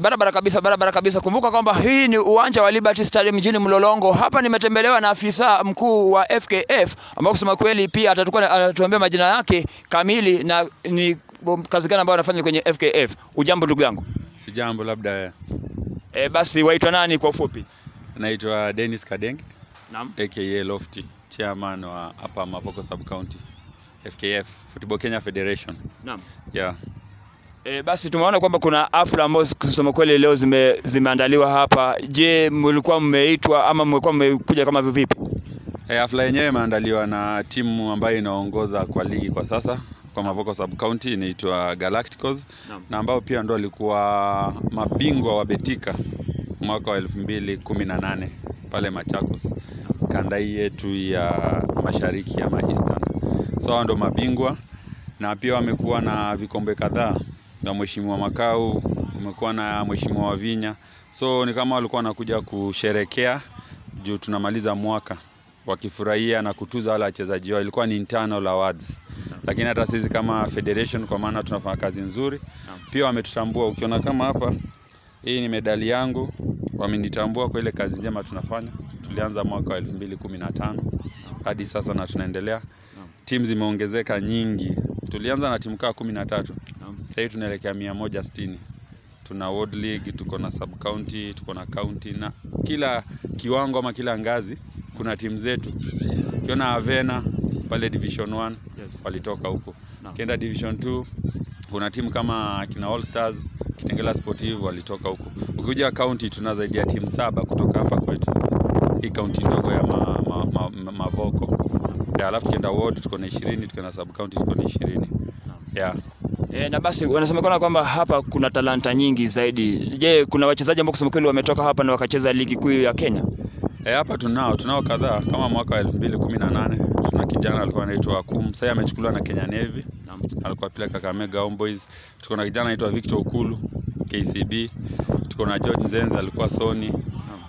Barabara kabisa, barabara kabisa. Kumbuka kwamba hii ni uwanja wa Liberty Stadium mjini Mlolongo. Hapa nimetembelewa na afisa mkuu wa FKF ambao kusema kweli pia atatukua atatuambia majina yake kamili na ni kazi gani ambayo anafanya kwenye FKF. Ujambo ndugu yangu. Si jambo, labda E, basi waitwa nani kwa ufupi? naitwa Dennis Kadenge Naam. aka Lofty, chairman wa hapa Mavoko Sub County FKF, Football Kenya Federation. Naam. Yeah. E, basi tumeona kwamba kuna hafla ambazo kusema kweli leo zime, zimeandaliwa hapa. Je, mlikuwa mmeitwa ama mlikuwa mmekuja kama vipi? Hafla yenyewe imeandaliwa na timu ambayo inaongoza kwa ligi kwa sasa kwa Mavoko Sub County inaitwa Galacticos no. na ambao pia ndo walikuwa mabingwa wa Betika mwaka wa 2018 pale Machakos, kanda hii yetu ya mashariki ama Eastern. So ndo mabingwa na pia wamekuwa na vikombe kadhaa na Mheshimiwa Makau, kumekuwa na Mheshimiwa Wavinya, so ni kama walikuwa wanakuja kusherekea juu tunamaliza mwaka wakifurahia na kutuza wale wachezaji wao. Ilikuwa ni internal awards, lakini hata sisi kama federation, kwa maana tunafanya kazi nzuri, pia wametutambua. Ukiona kama hapa, hii ni medali yangu, wamenitambua kwa ile kazi njema tunafanya. Tulianza mwaka wa 2015 hadi sasa na tunaendelea. Timu zimeongezeka nyingi, tulianza na timu kaa kumi na tatu sasa hivi tunaelekea mia moja sitini. Tuna ward league, tuko na sub county, tuko na county na kila kiwango ama kila ngazi kuna timu zetu. Ukiona Avena pale division 1 Yes. walitoka huko. no. Ukienda division 2 kuna timu kama kina All Stars, Kitengela Sportive walitoka huko. Ukikuja county tuna zaidi ya timu saba kutoka hapa kwetu. Hii county ndogo ya ma, ma, ma, ma, Mavoko. Ya, alafu tukienda ward tuko na 20, tukienda sub county tuko na 20. Yeah. E, na basi wanasemekana kwamba hapa kuna talanta nyingi zaidi. Je, kuna wachezaji ambao kusema kweli wametoka hapa na wakacheza ligi kuu ya Kenya? E, hapa tunao tunao kadhaa. Kama mwaka wa 2018 tuna kijana alikuwa anaitwa Akum, sasa amechukuliwa na Kenya Navy, alikuwa pia Kakamega Homeboys. Tuko na kijana anaitwa Victor Okulu KCB, tuko na George Zenza alikuwa Sony,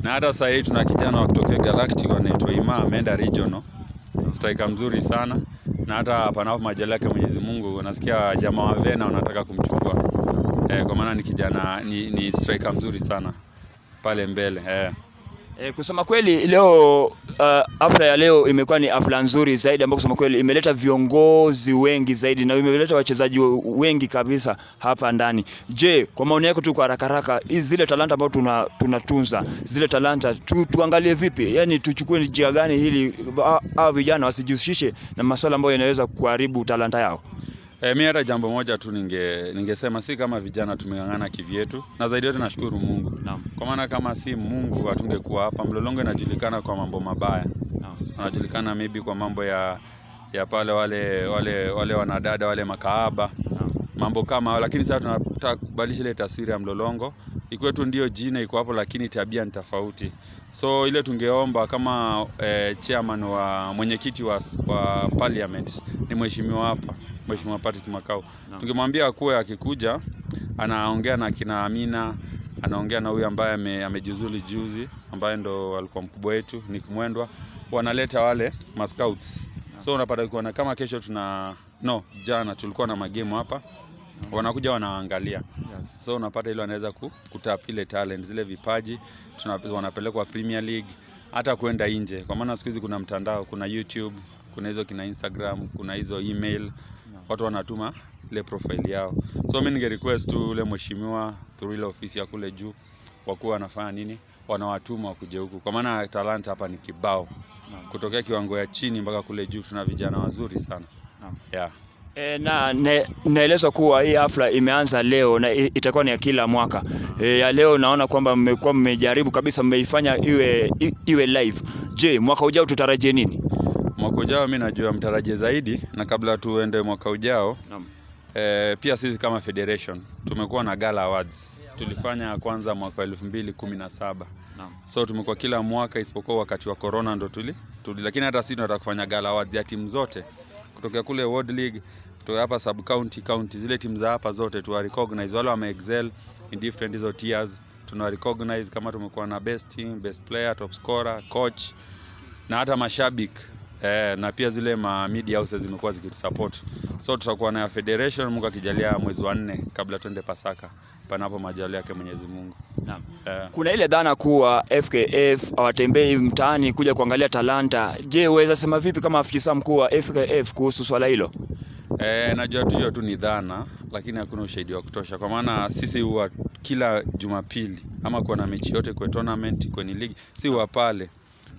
na hata sasa hivi tuna kijana wa kutokea Galactic anaitwa Ima ameenda regional, striker mzuri sana, na hata panapo majaliwa yake Mwenyezi Mungu, nasikia jamaa wa Vena wanataka kumchukua eh, kwa maana ni kijana ni, ni striker mzuri sana pale mbele eh. E, kusema kweli leo uh, afla ya leo imekuwa ni afla nzuri zaidi ambayo kusema kweli imeleta viongozi wengi zaidi na imeleta wachezaji wengi kabisa hapa ndani. Je, kwa maoni yako tu kwa haraka haraka, zile talanta ambazo tuna tunatunza zile talanta tu, tuangalie vipi, yaani tuchukue njia gani hili ha- hawa vijana wasijihusishe na masuala ambayo yanaweza kuharibu talanta yao? E, mi hata jambo moja tu ninge ningesema si kama vijana tumeng'ang'ana kivyetu, na zaidi yote nashukuru Mungu, Naam. kwa maana kama si Mungu hatungekuwa hapa. Mlolongo inajulikana kwa mambo mabaya, Naam. Anajulikana maybe kwa mambo ya ya pale wale wale wale wanadada wale makaaba Naam. mambo kama hayo, lakini sasa tunataka kubadilisha ile taswira ya Mlolongo. Ikwetu ndio jina iko hapo, lakini tabia ni tofauti. So ile tungeomba kama eh, chairman wa mwenyekiti wa, wa parliament ni mheshimiwa hapa, mheshimiwa Patrick Makao. No. tungemwambia akuwe akikuja, anaongea na kina Amina, anaongea na huyu ambaye ame, amejuzuli juzi, ambaye ndo alikuwa mkubwa wetu Nick Mwendwa, wanaleta wale mascouts. So unapata kuona kama kesho tuna no, jana tulikuwa na magemu hapa, wanakuja wanaangalia Yes. so unapata ile anaweza ku, kutap ile talent zile vipaji tuna, wanapelekwa Premier League hata kwenda nje, kwa maana siku hizi kuna mtandao, kuna YouTube, kuna hizo kina Instagram, kuna hizo email, watu wanatuma ile profile yao. So mimi ninge request tu ule mheshimiwa through ile ofisi ya kule juu wakuwa wanafanya nini, wanawatuma wakuje huku, kwa maana talanta hapa ni kibao, kutokea kiwango ya chini mpaka kule juu, tuna vijana wazuri sana Naam. yeah. E, na ne- naelezwa kuwa hii hafla imeanza leo na itakuwa ni ya kila mwaka. E, ya leo naona kwamba mmekuwa mmejaribu kabisa, mmeifanya iwe iwe live. Je, mwaka ujao tutarajie nini? Mwaka ujao mi najua mtarajie zaidi, na kabla tuende mwaka ujao Naam. eh, pia sisi kama federation tumekuwa na gala awards. Tulifanya kwanza mwaka wa elfu mbili kumi na saba. Naam. so tumekuwa kila mwaka isipokuwa wakati wa corona ndo tuli, tuli lakini hata sisi tunataka kufanya gala awards ya timu zote. Kutokea kule World League kutoka hapa sub county county zile timu za hapa zote tuwa recognize wale wame excel in different hizo tiers. Tuna recognize kama tumekuwa na best team best player top scorer coach na hata mashabiki eh, na pia zile ma media houses zimekuwa zikitusupport so tutakuwa na federation Mungu akijalia mwezi wa nne kabla twende Pasaka panapo majali yake Mwenyezi Mungu Naam. eh, Kuna ile dhana kuwa FKF hawatembei mtaani kuja kuangalia talanta. Je, uweza sema vipi kama afisa mkuu wa FKF kuhusu swala hilo? Eh, najua tu hiyo tu ni dhana, lakini hakuna ushahidi wa kutosha, kwa maana sisi huwa kila Jumapili ama kuwa na mechi yote kwa tournament kwenye ligi, si huwa pale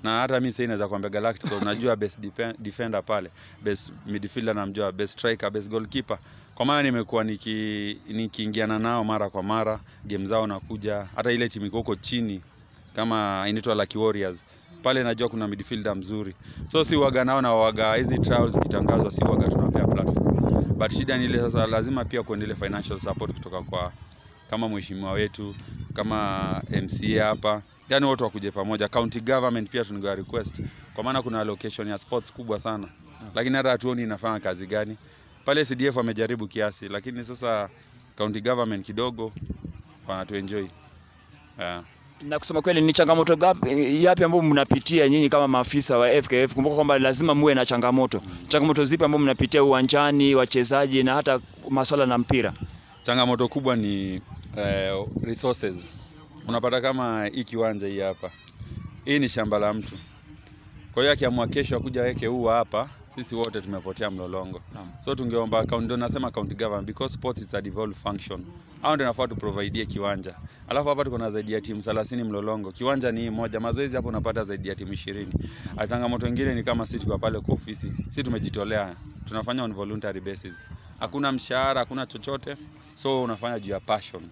na hata mi sasa naweza kuambia Galactico unajua best defen- defender pale, best midfielder namjua, best striker, best goalkeeper, kwa maana nimekuwa niki nikiingiana nao mara kwa mara, game zao nakuja, hata ile timu iko chini kama inaitwa Lucky Warriors pale najua kuna midfielder mzuri, so si waga nao na waga hizi trials zikitangazwa, si waga tunapea platform, but shida ni ile sasa, lazima pia kuendelea financial support kutoka kwa kama mheshimiwa wetu kama MCA hapa, yani wote wakuje pamoja. County government pia tungewa request, kwa maana kuna allocation ya sports kubwa sana, lakini hata hatuoni inafanya kazi gani pale. CDF wamejaribu kiasi, lakini sasa county government kidogo wanatuenjoy yeah. Na kusema kweli ni changamoto gapi yapi ambayo mnapitia nyinyi kama maafisa wa FKF? Kumbuka kwamba lazima muwe na changamoto. Changamoto zipi ambazo mnapitia uwanjani, wachezaji na hata masuala na mpira? Changamoto kubwa ni eh, resources. Unapata kama hii kiwanja hii hapa, hii ni shamba la mtu. Kwa hiyo akiamua kesho akuja weke huu hapa, sisi wote tumepotea mlolongo. So tungeomba county, ndio nasema county government because sports is a devolved function. Hao ndio nafaa tuprovide kiwanja. Alafu hapa tuko na zaidi ya timu 30 mlolongo. Kiwanja ni moja, mazoezi hapo unapata zaidi ya timu 20. Ah, Changamoto nyingine ni kama sisi tuko pale kwa ofisi. Sisi tumejitolea. Tunafanya on voluntary basis. Hakuna mshahara, hakuna chochote. So unafanya juu ya passion.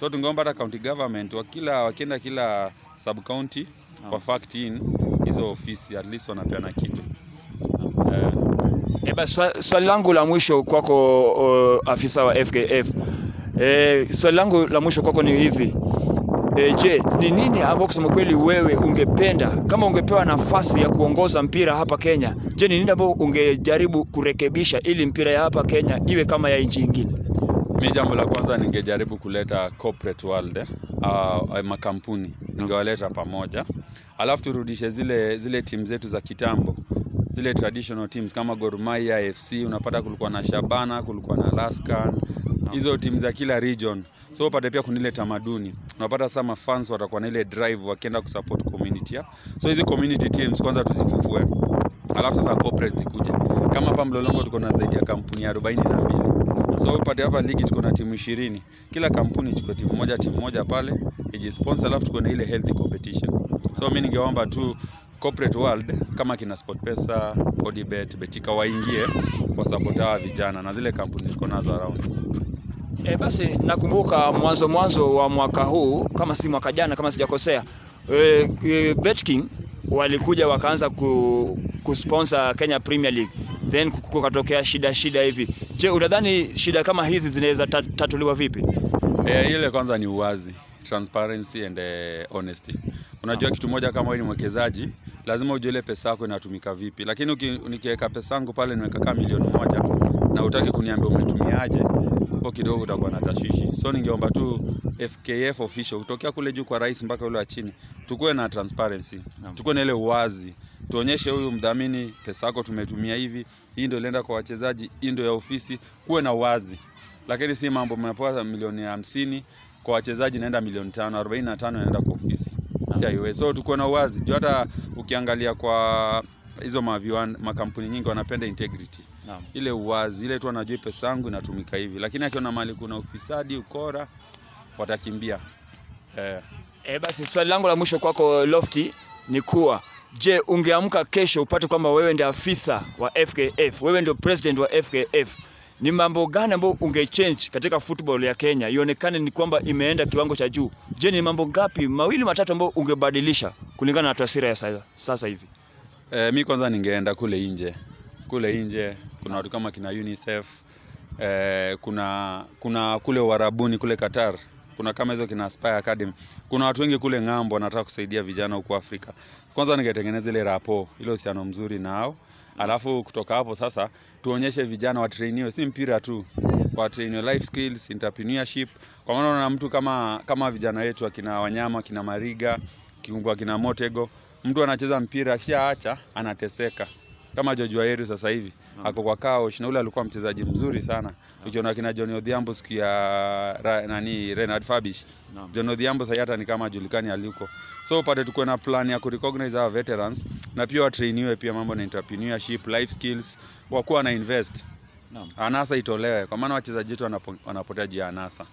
So tungeomba hata county government wakila wakienda kila sub county kwa fact in hizo ofisi at least wanapeana kitu. Eh, E, basi swali langu la mwisho kwako uh, afisa wa FKF. eh, swali langu la mwisho kwako ni hivi. E, je, ni nini ambao kusema kweli wewe ungependa kama ungepewa nafasi ya kuongoza mpira hapa Kenya? Je, ni nini ambao ungejaribu kurekebisha ili mpira ya hapa Kenya iwe kama ya nchi nyingine? Mi jambo la kwanza ningejaribu kuleta corporate world uh, makampuni. Ningewaleta pamoja, alafu turudishe zile zile timu zetu za kitambo, zile traditional teams kama Gor Mahia FC, unapata kulikuwa na Shabana, kulikuwa na Laskan, hizo timu za kila region, so upate pia kuna ile tamaduni, unapata sasa mafans watakuwa na ile drive wakienda kusupport community ya. So hizi community teams kwanza tuzifufue, alafu sasa corporate zikuje. Kama hapa Mlolongo tuko na zaidi ya kampuni arobaini na mbili so upate hapa ligi tuko na timu ishirini. Kila kampuni tuko timu moja timu moja pale ijisponsor alafu tuko na ile healthy competition. So mimi ningeomba tu corporate world kama kina sportpesa odibet betika waingie kwa support hawa vijana na zile kampuni tuko nazo around. E, basi nakumbuka mwanzo mwanzo wa mwaka huu kama si mwaka jana kama sijakosea, e, e, BetKing walikuja wakaanza ku, kusponsor Kenya Premier League then kukatokea shida shida hivi. Je, unadhani shida kama hizi zinaweza ta- tatuliwa vipi? E, ile kwanza ni uwazi, transparency and uh, honesty. Unajua kitu moja, kama wewe ni mwekezaji, lazima ujue ile pesa yako inatumika vipi. Lakini nikiweka pesa yangu pale nimeweka kama milioni moja na utaki kuniambia umetumiaje, hapo kidogo utakuwa na tashwishi. So ningeomba tu FKF official kutokea kule juu kwa rais mpaka ule wa chini, tukuwe na transparency, tukuwe na ile uwazi tuonyeshe huyu mdhamini pesa yako tumetumia hivi, hii ndio ilienda kwa wachezaji, hii ndio ya ofisi. Kuwe na wazi, lakini si mambo mnapewa milioni hamsini kwa wachezaji naenda milioni tano arobaini na tano inaenda kwa ofisi iwe. So tukuwe na uwazi juu, hata ukiangalia kwa hizo maviwan, makampuni nyingi wanapenda integrity, Naam. ile uwazi, ile tu anajua pesa yangu inatumika hivi, lakini akiona mali kuna ufisadi, ukora, watakimbia eh. E, basi swali langu la mwisho kwako Lofty ni kuwa je, ungeamka kesho upate kwamba wewe ndio afisa wa FKF, wewe ndio president wa FKF, ni mambo gani ambayo ungechange katika football ya Kenya? Ionekane ni kwamba imeenda kiwango cha juu? Je, ni mambo ngapi mawili matatu ambayo ungebadilisha kulingana na taswira ya sasa, sasa hivi? E, mi kwanza ningeenda kule nje, kule nje kuna watu kama kina UNICEF e, kuna kuna kule Uarabuni kule Qatar kuna kama hizo kina Aspire Academy. Kuna watu wengi kule ng'ambo wanataka kusaidia vijana huko Afrika. Kwanza ningetengeneza ile rapo, ile uhusiano mzuri nao, alafu kutoka hapo sasa tuonyeshe vijana watrainiwe, si mpira tu, watrainiwe life skills, entrepreneurship. Kwa maana na mtu kama kama vijana wetu akina Wanyama, akina Mariga, kiungo akina Motego, mtu anacheza mpira kisha acha anateseka kama George Waweru sasa hivi Naam. ako kwa Kaosh na ule alikuwa mchezaji mzuri sana. Ukiona kina John Odhiambo siku ya nani Renard Fabish. Naam. John Odhiambo sasa hata ni kama julikani aliko. So upate tukuwe na plan ya kurecognize our veterans na pia watrainiwe pia mambo na entrepreneurship, life skills, wakuwa na invest. Naam. Anasa itolewe kwa maana wachezaji wetu wanapo, wanapotea ya anasa.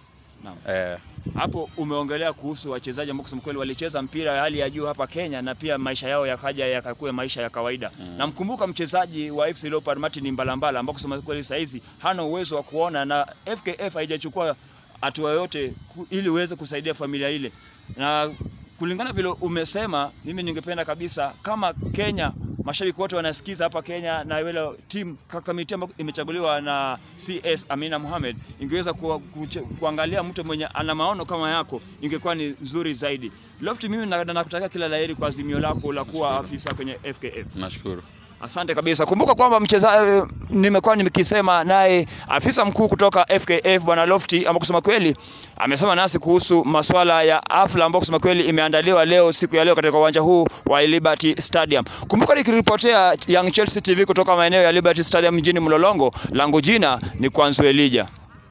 Eh, Hapo umeongelea kuhusu wachezaji ambao kusema kweli walicheza mpira hali ya juu hapa Kenya na pia maisha yao yakaja yakakuwa maisha ya kawaida. Mm. Namkumbuka mchezaji wa FC Leopard Martin Mbalambala ambao kusema kweli saa hizi hana uwezo wa kuona na FKF haijachukua hatua yoyote ili uweze kusaidia familia ile. Na kulingana vile umesema, mimi ningependa kabisa kama Kenya mashabiki wote wanasikiza hapa Kenya na ile team kamati ambayo imechaguliwa na CS Amina Mohamed ingeweza ku, ku, kuangalia mtu mwenye ana maono kama yako ingekuwa ni nzuri zaidi. Lofty, mimi na- na- kila la heri kwa azimio lako la kuwa afisa kwenye FKF. nashukuru. Asante kabisa. Kumbuka kwamba mchezaji nimekuwa nimekisema naye afisa mkuu kutoka FKF bwana lofti ambao kusema kweli amesema nasi kuhusu masuala ya afla ambayo kusema kweli imeandaliwa leo siku ya leo katika uwanja huu wa Liberty Stadium. Kumbuka nikiripotea Young Chelsea TV kutoka maeneo ya Liberty Stadium mjini Mlolongo, langu jina ni Kwanzu Elija.